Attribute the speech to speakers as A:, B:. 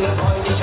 A: Türkiye aynı